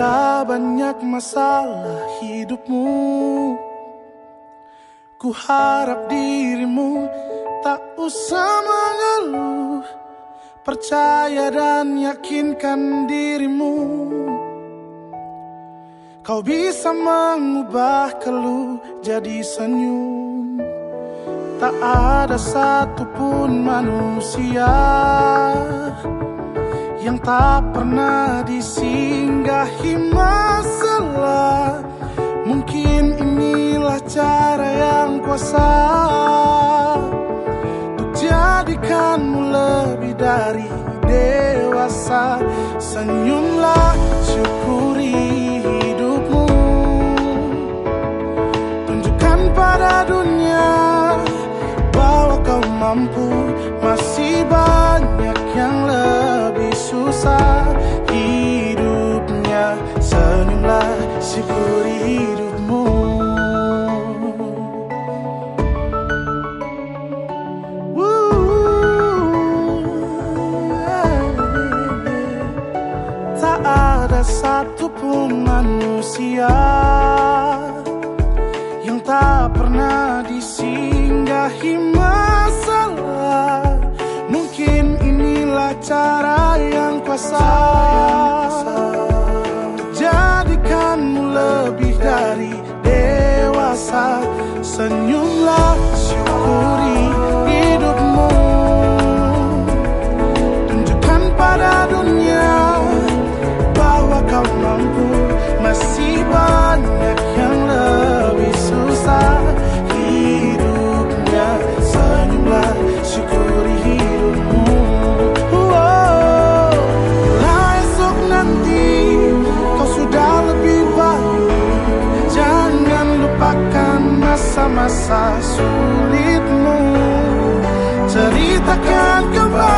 Bila banyak masalah hidupmu Ku harap dirimu tak usah mengeluh. Percaya dan yakinkan dirimu Kau bisa mengubah keluh jadi senyum. Tak ada satupun manusia Yang tak pernah disinggahi kuasa Untuk jadikanmu lebih dari dewasa. Senyumlah syukuri pada dunia Bahwa kau mampu. Masih banyak yang lebih manusia tak pernah disinggahi masalah. Mungkin inilah cara yang kuasa. Jadikanmu lebih dari dewasa. Senyumlah sulitmu. Ceritakan kembali